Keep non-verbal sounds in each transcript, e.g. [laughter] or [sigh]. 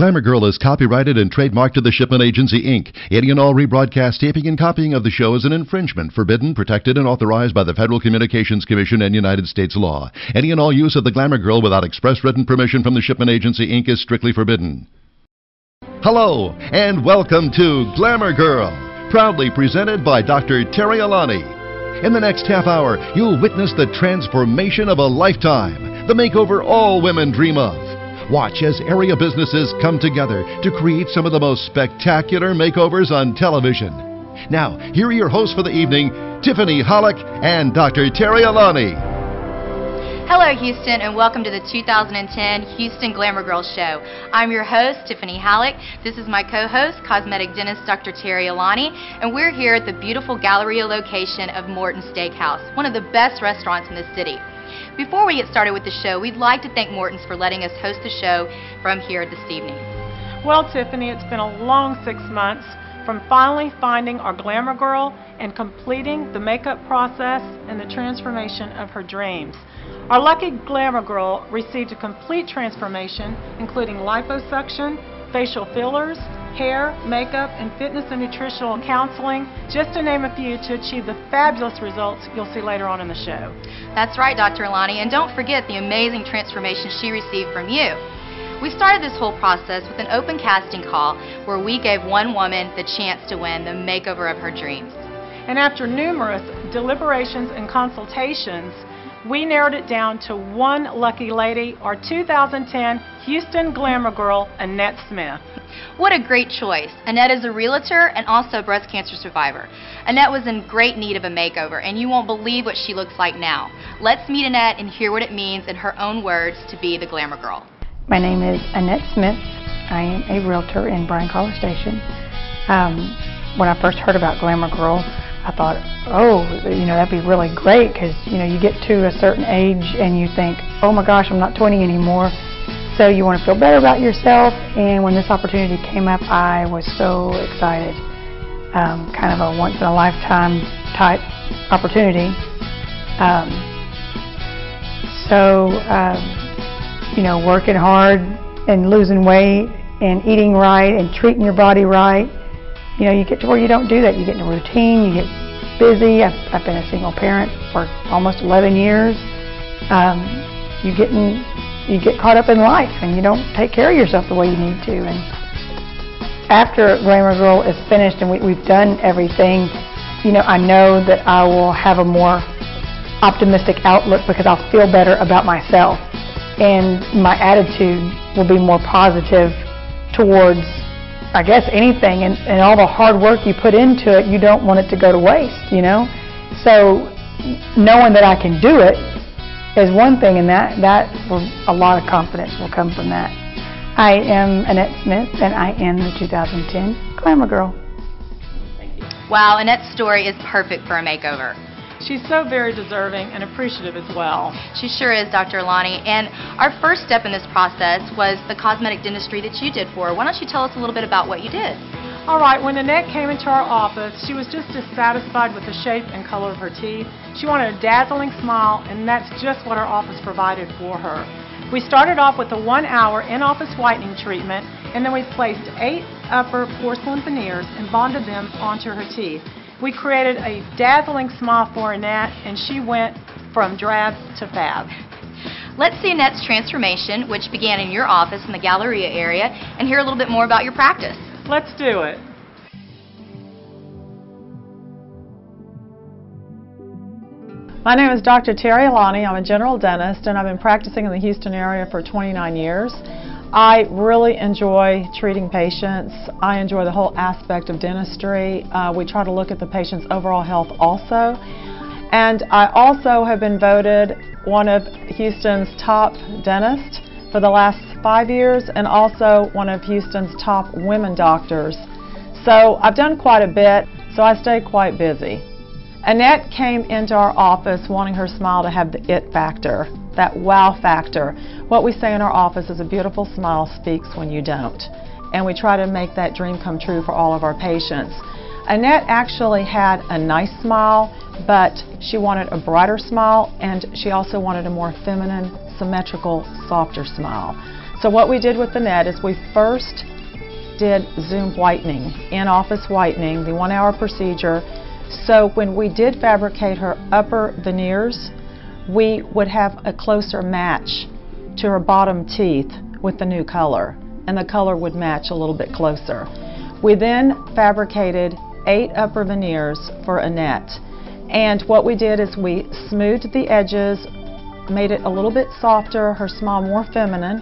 Glamour Girl is copyrighted and trademarked to the Shipman Agency, Inc. Any and all rebroadcast taping and copying of the show is an infringement, forbidden, protected, and authorized by the Federal Communications Commission and United States law. Any and all use of the Glamour Girl without express written permission from the Shipman Agency, Inc. is strictly forbidden. Hello, and welcome to Glamour Girl, proudly presented by Dr. Terry Alani. In the next half hour, you'll witness the transformation of a lifetime, the makeover all women dream of. Watch as area businesses come together to create some of the most spectacular makeovers on television. Now, here are your hosts for the evening, Tiffany Hollick and Dr. Terry Alani. Hello, Houston, and welcome to the 2010 Houston Glamour Girls Show. I'm your host, Tiffany Halleck. This is my co-host, cosmetic dentist Dr. Terry Alani, and we're here at the beautiful Galleria location of Morton Steakhouse, one of the best restaurants in the city. Before we get started with the show, we'd like to thank Morton's for letting us host the show from here this evening. Well, Tiffany, it's been a long six months from finally finding our glamour girl and completing the makeup process and the transformation of her dreams. Our lucky glamour girl received a complete transformation, including liposuction, facial fillers, hair, makeup, and fitness and nutritional counseling, just to name a few, to achieve the fabulous results you'll see later on in the show. That's right, Dr. Alani, and don't forget the amazing transformation she received from you. We started this whole process with an open casting call where we gave one woman the chance to win the makeover of her dreams. And after numerous deliberations and consultations, we narrowed it down to one lucky lady, our 2010 Houston Glamour Girl, Annette Smith. What a great choice. Annette is a realtor and also a breast cancer survivor. Annette was in great need of a makeover, and you won't believe what she looks like now. Let's meet Annette and hear what it means in her own words to be the Glamour Girl. My name is Annette Smith. I am a realtor in Bryan College Station. Um, when I first heard about Glamour Girl, I thought, oh, you know, that'd be really great because, you know, you get to a certain age and you think, oh my gosh, I'm not 20 anymore. So you want to feel better about yourself. And when this opportunity came up, I was so excited. Um, kind of a once in a lifetime type opportunity. Um, so, um, you know, working hard and losing weight and eating right and treating your body right you know, you get to where you don't do that. You get in a routine, you get busy. I've, I've been a single parent for almost 11 years. Um, you get in, you get caught up in life and you don't take care of yourself the way you need to. And after Glamour Girl is finished and we, we've done everything, you know, I know that I will have a more optimistic outlook because I'll feel better about myself and my attitude will be more positive towards I guess anything and, and all the hard work you put into it, you don't want it to go to waste, you know? So knowing that I can do it is one thing and that, that will, a lot of confidence will come from that. I am Annette Smith and I am the 2010 Glamour Girl. Wow, Annette's story is perfect for a makeover. She's so very deserving and appreciative as well. She sure is, Dr. Alani. And our first step in this process was the cosmetic dentistry that you did for her. Why don't you tell us a little bit about what you did? All right, when Annette came into our office, she was just dissatisfied with the shape and color of her teeth. She wanted a dazzling smile, and that's just what our office provided for her. We started off with a one-hour in-office whitening treatment, and then we placed eight upper porcelain veneers and bonded them onto her teeth. We created a dazzling smile for Annette, and she went from drab to fab. Let's see Annette's transformation, which began in your office in the Galleria area, and hear a little bit more about your practice. Let's do it. My name is Dr. Terry Alani. I'm a general dentist, and I've been practicing in the Houston area for 29 years. I really enjoy treating patients. I enjoy the whole aspect of dentistry. Uh, we try to look at the patient's overall health also. And I also have been voted one of Houston's top dentists for the last five years and also one of Houston's top women doctors. So I've done quite a bit, so I stay quite busy. Annette came into our office wanting her smile to have the it factor, that wow factor. What we say in our office is a beautiful smile speaks when you don't. And we try to make that dream come true for all of our patients. Annette actually had a nice smile, but she wanted a brighter smile and she also wanted a more feminine, symmetrical, softer smile. So what we did with Annette is we first did Zoom whitening, in-office whitening, the one-hour procedure. So when we did fabricate her upper veneers, we would have a closer match to her bottom teeth with the new color, and the color would match a little bit closer. We then fabricated eight upper veneers for Annette. And what we did is we smoothed the edges, made it a little bit softer, her smile more feminine,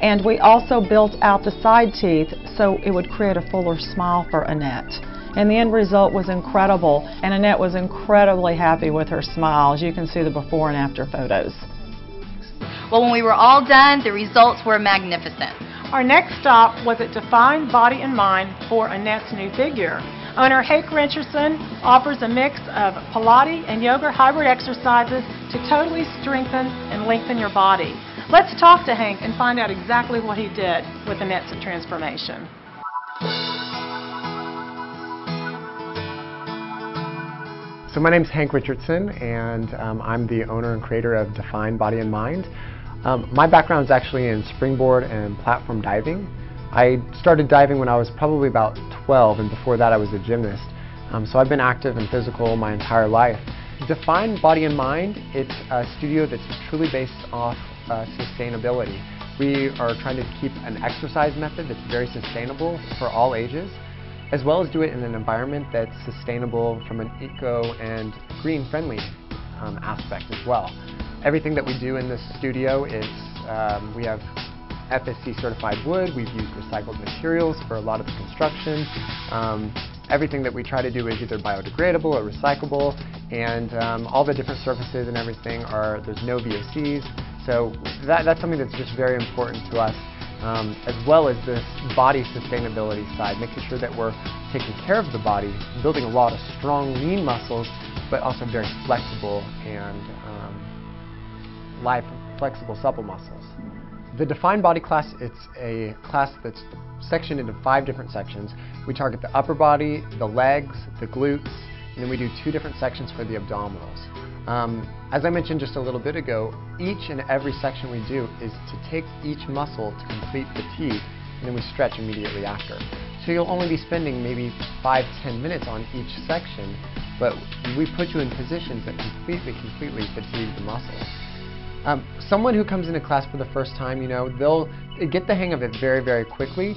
and we also built out the side teeth so it would create a fuller smile for Annette. And the end result was incredible, and Annette was incredibly happy with her smile, as you can see the before and after photos. Well, when we were all done, the results were magnificent. Our next stop was at Define Body and Mind for Annette's new figure. Owner Hank Richardson offers a mix of Pilates and yoga hybrid exercises to totally strengthen and lengthen your body. Let's talk to Hank and find out exactly what he did with Annette's transformation. So my name is Hank Richardson and um, I'm the owner and creator of Define Body and Mind. Um, my background is actually in springboard and platform diving. I started diving when I was probably about 12 and before that I was a gymnast. Um, so I've been active and physical my entire life. Define Body and Mind, it's a studio that's truly based off uh, sustainability. We are trying to keep an exercise method that's very sustainable for all ages, as well as do it in an environment that's sustainable from an eco and green friendly um, aspect as well. Everything that we do in this studio is, um, we have FSC certified wood, we've used recycled materials for a lot of the construction. Um, everything that we try to do is either biodegradable or recyclable, and um, all the different surfaces and everything are, there's no VOCs, so that, that's something that's just very important to us, um, as well as this body sustainability side, making sure that we're taking care of the body, building a lot of strong, lean muscles, but also very flexible and um, live, flexible, supple muscles. The Defined Body class, it's a class that's sectioned into five different sections. We target the upper body, the legs, the glutes, and then we do two different sections for the abdominals. Um, as I mentioned just a little bit ago, each and every section we do is to take each muscle to complete fatigue, and then we stretch immediately after. So you'll only be spending maybe 5-10 minutes on each section, but we put you in positions that completely, completely fatigue the muscle. Um, someone who comes into class for the first time, you know, they'll get the hang of it very, very quickly,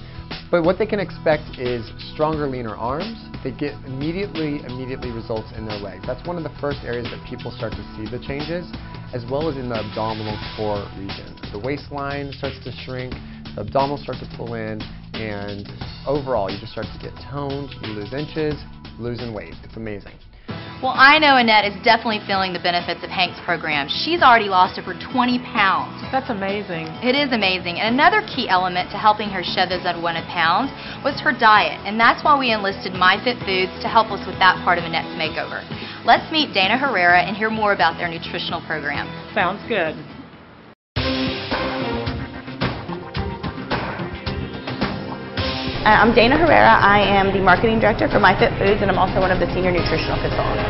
but what they can expect is stronger, leaner arms. They get immediately, immediately results in their legs. That's one of the first areas that people start to see the changes, as well as in the abdominal core region. The waistline starts to shrink, the abdominals start to pull in, and overall you just start to get toned, you lose inches, losing weight. It's amazing. Well, I know Annette is definitely feeling the benefits of Hank's program. She's already lost over 20 pounds. That's amazing. It is amazing. And another key element to helping her shed those unwanted pounds was her diet. And that's why we enlisted MyFit Foods to help us with that part of Annette's makeover. Let's meet Dana Herrera and hear more about their nutritional program. Sounds good. Uh, I'm Dana Herrera. I am the marketing director for MyFit Foods, and I'm also one of the senior nutritional consultants.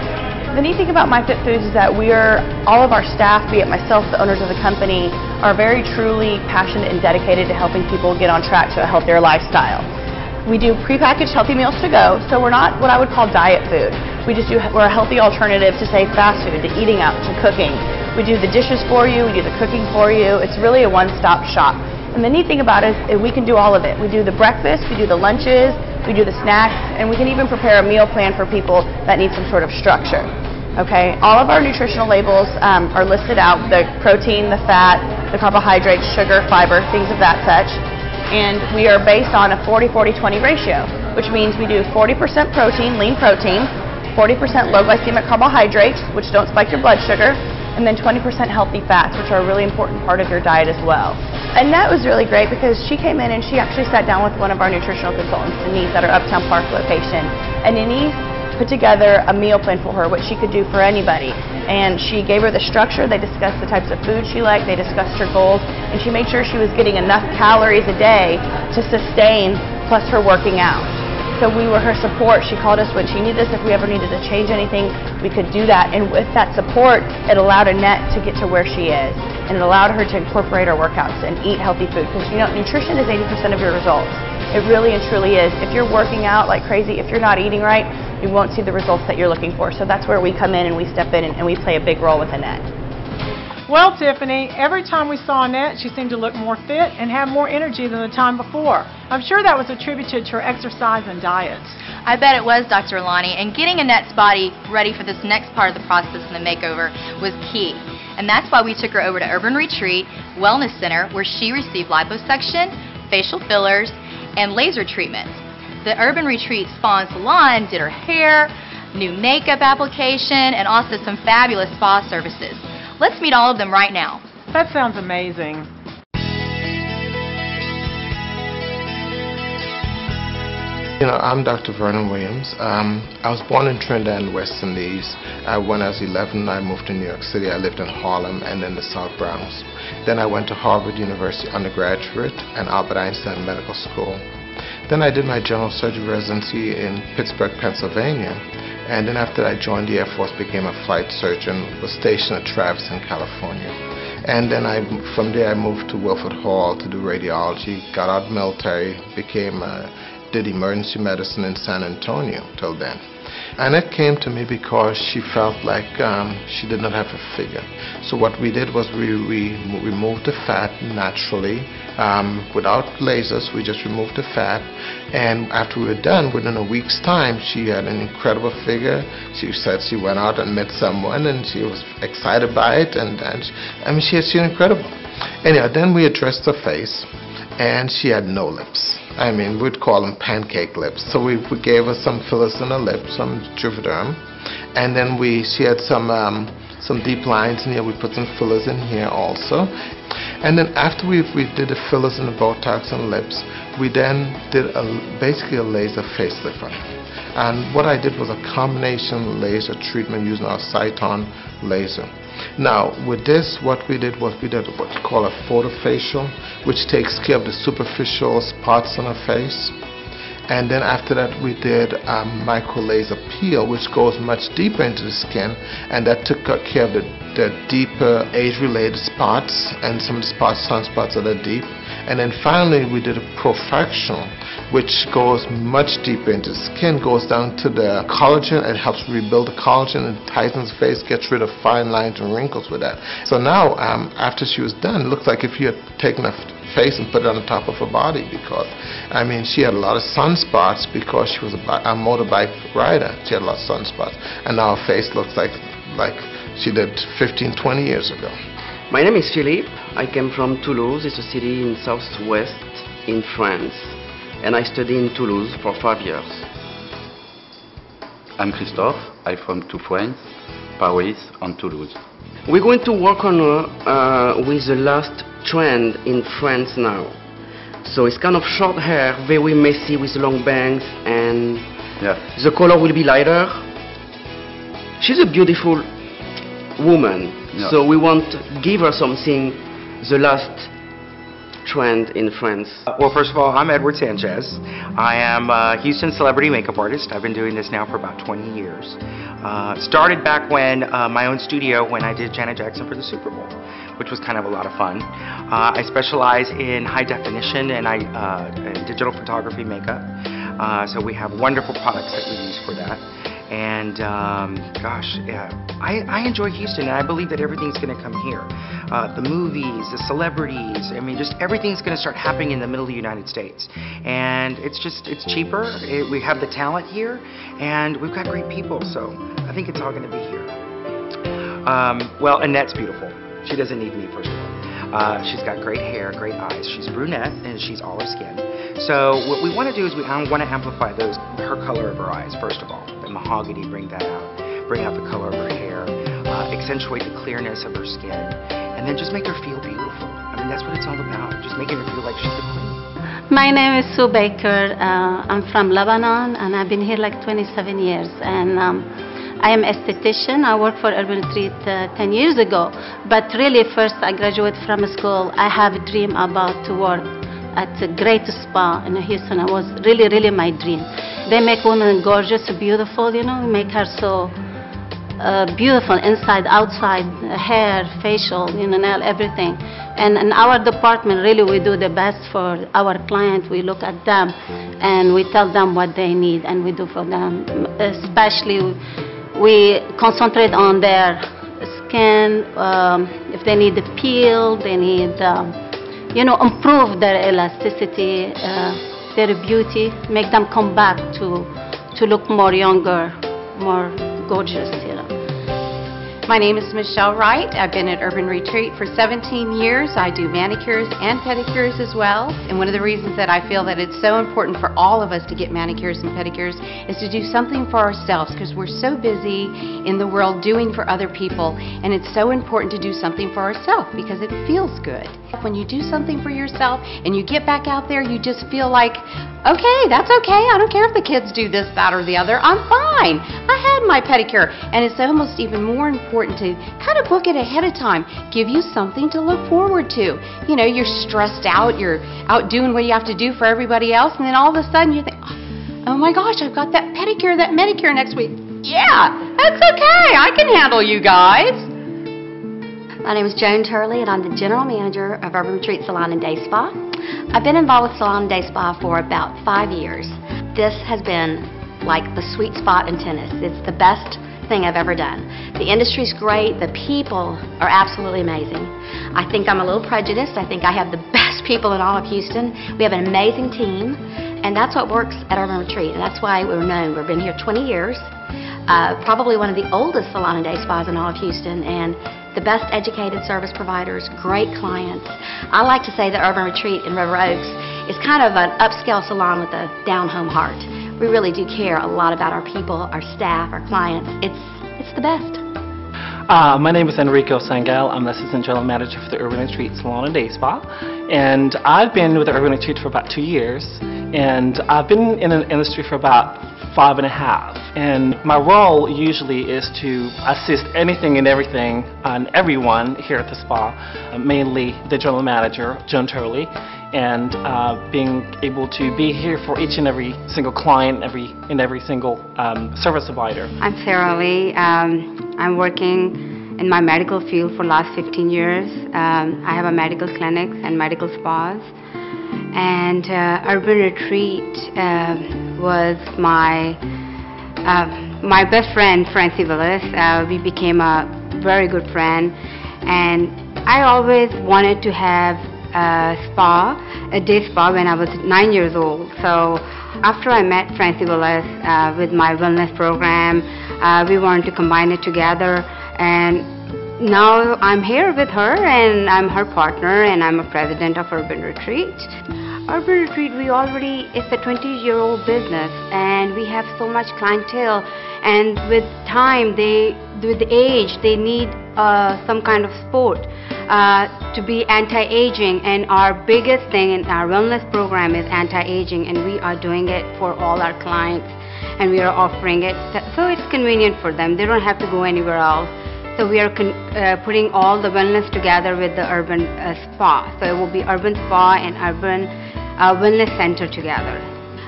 The neat thing about MyFit Foods is that we are, all of our staff, be it myself, the owners of the company, are very truly passionate and dedicated to helping people get on track to a healthier lifestyle. We do prepackaged healthy meals to go, so we're not what I would call diet food. We just do, we're a healthy alternative to say fast food, to eating out, to cooking. We do the dishes for you, we do the cooking for you. It's really a one-stop shop. And the neat thing about it is we can do all of it. We do the breakfast, we do the lunches, we do the snacks, and we can even prepare a meal plan for people that need some sort of structure. Okay, all of our nutritional labels um, are listed out, the protein, the fat, the carbohydrates, sugar, fiber, things of that such. And we are based on a 40-40-20 ratio, which means we do 40% protein, lean protein, 40% low glycemic carbohydrates, which don't spike your blood sugar, and then 20% healthy fats, which are a really important part of your diet as well. And that was really great because she came in and she actually sat down with one of our nutritional consultants, Denise, at our Uptown Park location. And Denise put together a meal plan for her, what she could do for anybody. And she gave her the structure, they discussed the types of food she liked, they discussed her goals, and she made sure she was getting enough calories a day to sustain plus her working out. So we were her support. She called us when she needed us. If we ever needed to change anything, we could do that. And with that support, it allowed Annette to get to where she is. And it allowed her to incorporate her workouts and eat healthy food. Because, you know, nutrition is 80% of your results. It really and truly is. If you're working out like crazy, if you're not eating right, you won't see the results that you're looking for. So that's where we come in and we step in and, and we play a big role with Annette. Well, Tiffany, every time we saw Annette, she seemed to look more fit and have more energy than the time before. I'm sure that was attributed to her exercise and diet. I bet it was, Dr. Alani, and getting Annette's body ready for this next part of the process in the makeover was key. And that's why we took her over to Urban Retreat Wellness Center, where she received liposuction, facial fillers, and laser treatments. The Urban Retreat Spa and Salon did her hair, new makeup application, and also some fabulous spa services. Let's meet all of them right now. That sounds amazing. You know, I'm Dr. Vernon Williams. Um, I was born in Trinidad and West Indies. Uh, when I was 11, I moved to New York City. I lived in Harlem and then the South Bronx. Then I went to Harvard University undergraduate and Albert Einstein Medical School. Then I did my general surgery residency in Pittsburgh, Pennsylvania. And then after I joined the Air Force, became a flight surgeon, was stationed at Travis in California. And then I, from there I moved to Wilford Hall to do radiology, got out of military, became did emergency medicine in San Antonio till then. Annette came to me because she felt like um, she did not have a figure. So what we did was we, we removed the fat naturally um, without lasers. We just removed the fat, and after we were done, within a week's time, she had an incredible figure. She said she went out and met someone, and she was excited by it, and, and she, I mean, she had seen incredible. Anyhow, then we addressed her face, and she had no lips. I mean, we'd call them pancake lips. So we, we gave her some fillers in her lips, some Juvederm, and then we she had some um, some deep lines in here. We put some fillers in here also, and then after we we did the fillers and the Botox and lips, we then did a, basically a laser facelift on her. And what I did was a combination laser treatment using our Sciton laser. Now, with this, what we did was we did what we call a photofacial, which takes care of the superficial spots on our face. And then after that, we did a micro laser peel, which goes much deeper into the skin, and that took care of the, the deeper age-related spots and some of the spots, sunspots that are deep. And then finally, we did a profractional, which goes much deeper into the skin, goes down to the collagen. It helps rebuild the collagen and tightens the face, gets rid of fine lines and wrinkles with that. So now, um, after she was done, it looks like if you had taken a face and put it on the top of her body because, I mean, she had a lot of sunspots because she was a, a motorbike rider. She had a lot of sunspots. And now her face looks like, like she did 15, 20 years ago. My name is Philippe. I came from Toulouse. It's a city in southwest in France and I studied in Toulouse for five years. I'm Christophe. I'm from two friends, Paris and Toulouse. We're going to work on uh, with the last trend in France now. So it's kind of short hair, very messy with long bangs, and yeah. the color will be lighter. She's a beautiful woman, yeah. so we want to give her something the last trend in France? Well, first of all, I'm Edward Sanchez. I am a Houston celebrity makeup artist. I've been doing this now for about 20 years. Uh, started back when uh, my own studio when I did Janet Jackson for the Super Bowl, which was kind of a lot of fun. Uh, I specialize in high definition and I uh, digital photography makeup. Uh, so we have wonderful products that we use for that. And um, gosh, yeah, I, I enjoy Houston, and I believe that everything's going to come here. Uh, the movies, the celebrities, I mean, just everything's going to start happening in the middle of the United States. And it's just, it's cheaper. It, we have the talent here, and we've got great people, so I think it's all going to be here. Um, well, Annette's beautiful. She doesn't need me, first of all. Uh, she's got great hair, great eyes. She's brunette, and she's olive skin. So what we want to do is we want to amplify those her color of her eyes, first of all The mahogany, bring that out. Bring out the color of her hair, uh, accentuate the clearness of her skin, and then just make her feel beautiful. I mean, that's what it's all about, just making her feel like she's the queen. My name is Sue Baker. Uh, I'm from Lebanon, and I've been here like 27 years. And um, I am esthetician. I worked for Urban Treat uh, 10 years ago. But really, first I graduated from school. I have a dream about to work at a great spa in Houston. It was really, really my dream. they make women gorgeous, beautiful, you know, make her so uh, beautiful inside, outside, hair, facial, you know, nail, everything. And in our department, really, we do the best for our clients. We look at them and we tell them what they need, and we do for them. Especially, we concentrate on their skin. Um, if they need the peel, they need, um, you know, improve their elasticity, uh, their beauty, make them come back to to look more younger, more gorgeous. My name is Michelle Wright. I've been at Urban Retreat for 17 years. I do manicures and pedicures as well. And one of the reasons that I feel that it's so important for all of us to get manicures and pedicures is to do something for ourselves because we're so busy in the world doing for other people. And it's so important to do something for ourselves because it feels good. When you do something for yourself and you get back out there, you just feel like, okay, that's okay. I don't care if the kids do this, that, or the other. I'm fine. I had my pedicure. And it's almost even more important to kind of book it ahead of time. Give you something to look forward to. You know, you're stressed out, you're out doing what you have to do for everybody else, and then all of a sudden you think, oh my gosh, I've got that pedicure, that manicure next week. Yeah, that's okay. I can handle you guys. My name is Joan Turley, and I'm the general manager of Urban Retreat Salon and Day Spa. I've been involved with Salon and Day Spa for about five years. This has been like the sweet spot in tennis. It's the best thing I've ever done. The industry's great. The people are absolutely amazing. I think I'm a little prejudiced. I think I have the [laughs] best people in all of Houston. We have an amazing team, and that's what works at Urban Retreat, and that's why we're known. We've been here 20 years, uh, probably one of the oldest salon and day spas in all of Houston, and the best educated service providers, great clients. I like to say that Urban Retreat in River Oaks is kind of an upscale salon with a down-home heart. We really do care a lot about our people, our staff, our clients. It's, it's the best. Uh, my name is Enrico Sangal. I'm the Assistant General Manager for the Urban Retreat Salon and Day Spa. And I've been with the Urban Retreat for about two years. And I've been in the industry for about five and a half. And my role usually is to assist anything and everything and everyone here at the spa, uh, mainly the general manager, Joan Turley, and uh, being able to be here for each and every single client, every in every single um, service provider. I'm Sarah Lee. Um, I'm working in my medical field for the last 15 years. Um, I have a medical clinic and medical spas. And uh, Urban Retreat uh, was my uh, my best friend, Francie Willis. Uh, we became a very good friend, and I always wanted to have a spa, a day spa, when I was nine years old. So after I met Francie Willis uh, with my wellness program, uh, we wanted to combine it together, and now I'm here with her, and I'm her partner, and I'm a president of Urban Retreat. Urban Retreat, we already, it's a 20 year old business and we have so much clientele and with time, they, with age, they need uh, some kind of sport uh, to be anti-aging and our biggest thing in our wellness program is anti-aging and we are doing it for all our clients and we are offering it so it's convenient for them. They don't have to go anywhere else. So we are uh, putting all the wellness together with the urban uh, spa. So it will be urban spa and urban uh, wellness center together.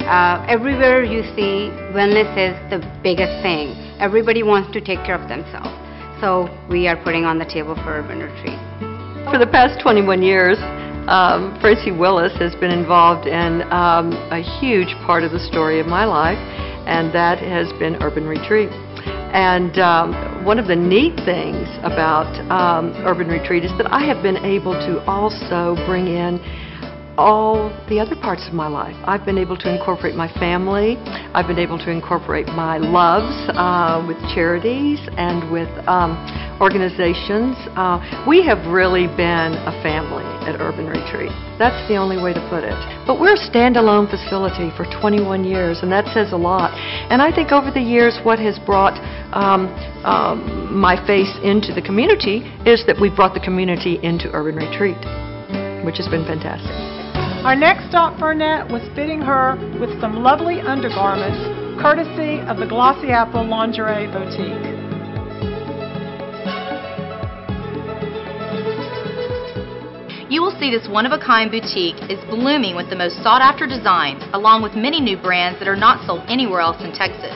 Uh, everywhere you see, wellness is the biggest thing. Everybody wants to take care of themselves. So we are putting on the table for Urban Retreat. For the past 21 years, um, Francie Willis has been involved in um, a huge part of the story of my life, and that has been Urban Retreat. And um, one of the neat things about um, Urban Retreat is that I have been able to also bring in all the other parts of my life. I've been able to incorporate my family. I've been able to incorporate my loves uh, with charities and with um, organizations. Uh, we have really been a family at Urban Retreat. That's the only way to put it. But we're a standalone facility for 21 years, and that says a lot. And I think over the years, what has brought um, um, my face into the community is that we've brought the community into Urban Retreat, which has been fantastic. Our next stop for Annette was fitting her with some lovely undergarments, courtesy of the Glossy Apple Lingerie Boutique. You will see this one-of-a-kind boutique is blooming with the most sought-after designs, along with many new brands that are not sold anywhere else in Texas.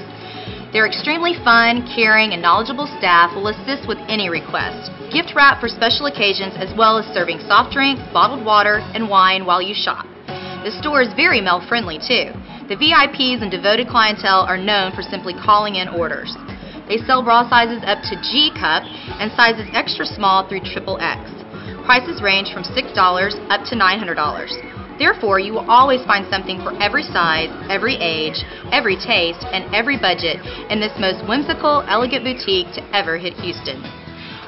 Their extremely fun, caring, and knowledgeable staff will assist with any request. Gift wrap for special occasions as well as serving soft drinks, bottled water, and wine while you shop. The store is very male-friendly too. The VIPs and devoted clientele are known for simply calling in orders. They sell bra sizes up to G cup and sizes extra small through triple X. Prices range from $6 up to $900. Therefore, you will always find something for every size, every age, every taste, and every budget in this most whimsical, elegant boutique to ever hit Houston.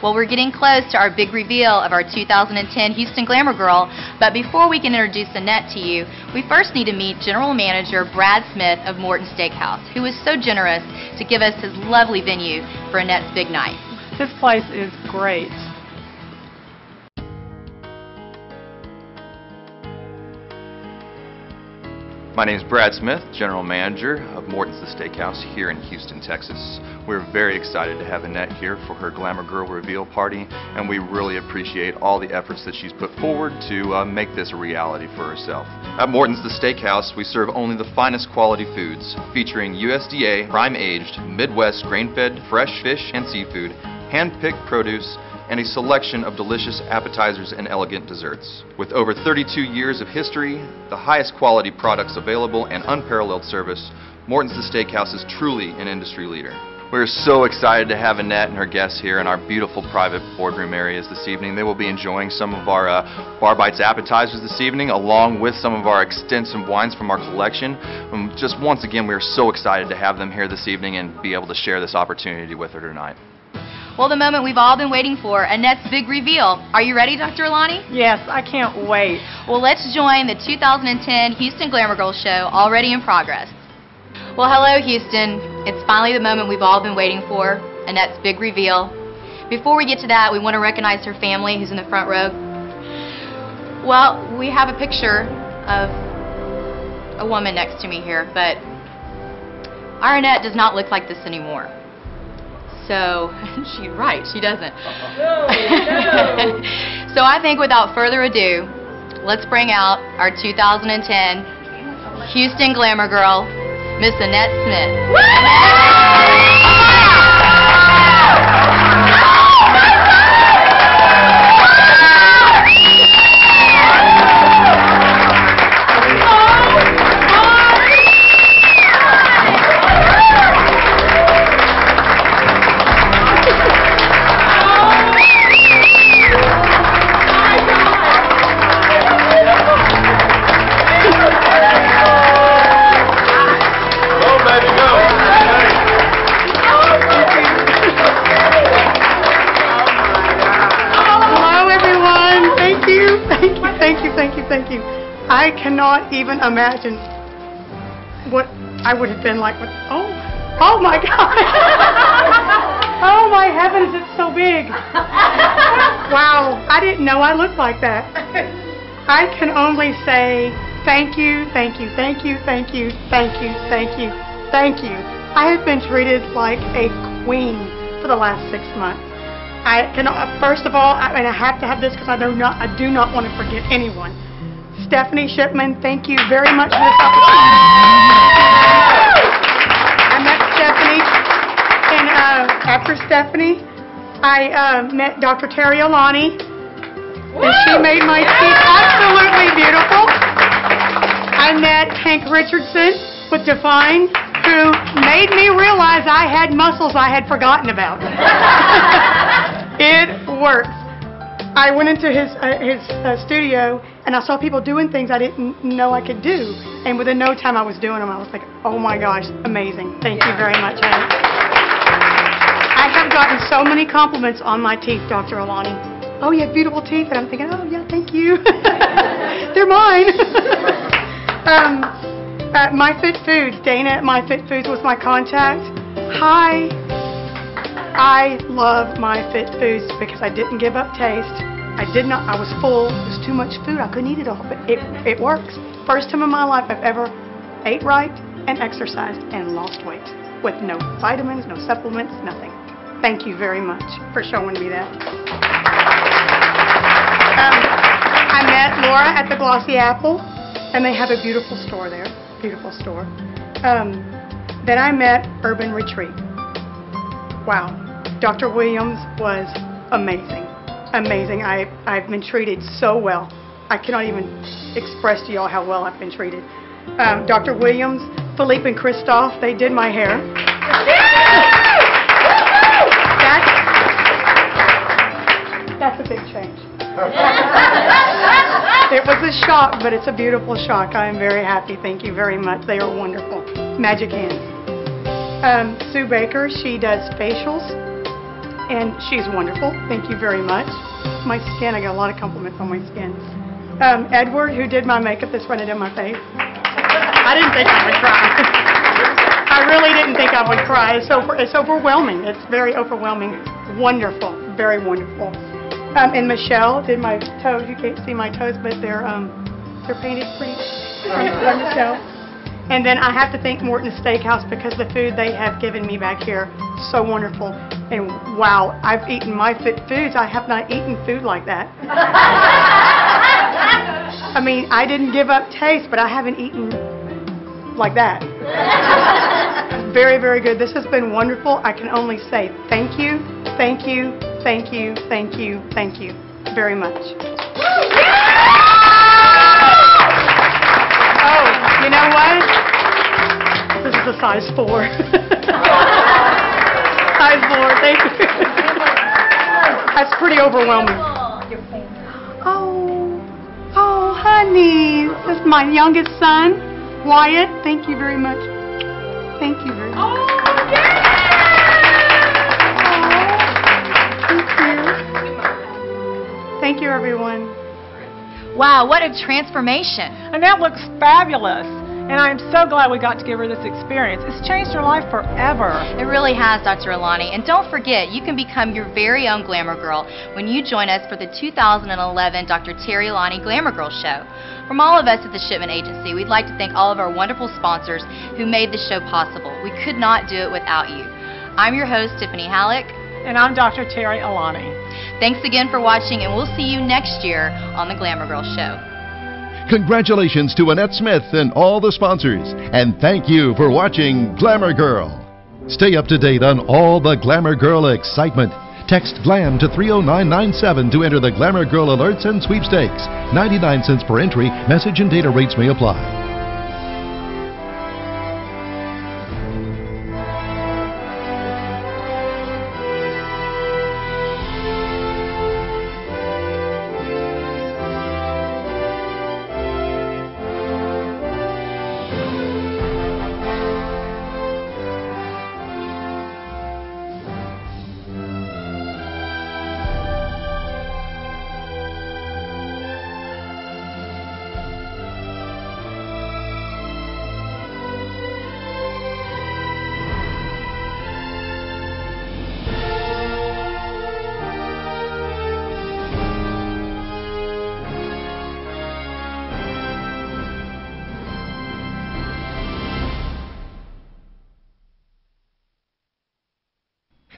Well, we're getting close to our big reveal of our 2010 Houston Glamour Girl, but before we can introduce Annette to you, we first need to meet General Manager Brad Smith of Morton Steakhouse, who was so generous to give us his lovely venue for Annette's big night. This place is great. My name is Brad Smith, General Manager of Morton's The Steakhouse here in Houston, Texas. We're very excited to have Annette here for her Glamour Girl reveal party, and we really appreciate all the efforts that she's put forward to uh, make this a reality for herself. At Morton's The Steakhouse, we serve only the finest quality foods, featuring USDA, prime-aged, Midwest grain-fed, fresh fish and seafood, hand-picked produce, and a selection of delicious appetizers and elegant desserts. With over 32 years of history, the highest quality products available, and unparalleled service, Morton's The Steakhouse is truly an industry leader. We're so excited to have Annette and her guests here in our beautiful private boardroom areas this evening. They will be enjoying some of our uh, Bar Bites appetizers this evening, along with some of our extensive wines from our collection. Um, just once again, we are so excited to have them here this evening and be able to share this opportunity with her tonight. Well, the moment we've all been waiting for, Annette's big reveal. Are you ready, Dr. Alani? Yes, I can't wait. Well, let's join the 2010 Houston Glamour Girl Show, already in progress. Well, hello, Houston. It's finally the moment we've all been waiting for, Annette's big reveal. Before we get to that, we want to recognize her family who's in the front row. Well, we have a picture of a woman next to me here, but our Annette does not look like this anymore. So, [laughs] she's right, she doesn't. No, [laughs] no. so I think without further ado, let's bring out our 2010 Houston Glamour Girl, Miss Annette Smith. Cannot even imagine what I would have been like. Oh, oh my [laughs] God! oh my heavens, it's so big. Wow, I didn't know I looked like that. I can only say thank you, thank you, thank you, thank you, thank you, thank you, thank you. I have been treated like a queen for the last six months. I can, uh, first of all, I, and I have to have this because I do not, I do not want to forget anyone. Stephanie Shipman, thank you very much for this opportunity. I met Stephanie, and uh, after Stephanie, I uh, met Dr. Terry Alani, and she made my speech absolutely beautiful. I met Hank Richardson with Define, who made me realize I had muscles I had forgotten about. [laughs] it works. I went into his uh, his uh, studio and I saw people doing things I didn't know I could do, and within no time I was doing them. I was like, oh my gosh, amazing! Thank you very much. I have gotten so many compliments on my teeth, Dr. Alani. Oh, you have beautiful teeth, and I'm thinking, oh yeah, thank you. [laughs] They're mine. [laughs] um, uh, My Fit Foods, Dana at My Fit Foods was my contact. Hi. I love My Fit Foods because I didn't give up taste. I did not, I was full. It was too much food. I couldn't eat it all, but it, it works. First time in my life I've ever ate right and exercised and lost weight with no vitamins, no supplements, nothing. Thank you very much for showing me that. Um, I met Laura at the Glossy Apple, and they have a beautiful store there. Beautiful store. Um, then I met Urban Retreat. Wow. Dr. Williams was amazing. Amazing. I, I've been treated so well. I cannot even express to y'all how well I've been treated. Um, Dr. Williams, Philippe and Christophe, they did my hair. That's, that's a big change. it was a shock, but it's a beautiful shock. I am very happy. Thank you very much. They are wonderful. Magic hands. Um, Sue Baker, she does facials, and she's wonderful. Thank you very much. My skin, I got a lot of compliments on my skin. Um, Edward, who did my makeup that's running down my face. I didn't think I would cry. [laughs] I really didn't think I would cry. It's, over, it's overwhelming. It's very overwhelming. Wonderful. Very wonderful. Um, and Michelle did my toes. You can't see my toes, but they're um, they're painted pretty. Michelle. And then I have to thank Morton Steakhouse because the food they have given me back here so wonderful. And wow, I've eaten my fit foods. I have not eaten food like that. I mean, I didn't give up taste, but I haven't eaten like that. very, very good. This has been wonderful. I can only say thank you, thank you, thank you, thank you, thank you very much. Oh, you know what? This is a size four. [laughs] size four, thank you. That's pretty overwhelming. Oh, oh, honey, this is my youngest son, Wyatt. Thank you very much. Thank you very much. Oh, thank you, everyone. Wow, what a transformation. And that looks fabulous. And I'm so glad we got to give her this experience. It's changed her life forever. It really has, Dr. Alani. And don't forget, you can become your very own Glamour Girl when you join us for the 2011 Dr. Terry Alani Glamour Girl Show. From all of us at the Shipman Agency, we'd like to thank all of our wonderful sponsors who made the show possible. We could not do it without you. I'm your host, Tiffany Halleck. And I'm Dr. Terry Alani. Thanks again for watching, and we'll see you next year on The Glamour Girl Show. Congratulations to Annette Smith and all the sponsors, and thank you for watching Glamour Girl. Stay up to date on all the Glamour Girl excitement. Text GLAM to 30997 to enter the Glamour Girl alerts and sweepstakes. 99 cents per entry. Message and data rates may apply.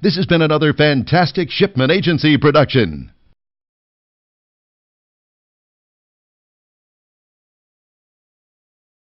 This has been another fantastic Shipman Agency production.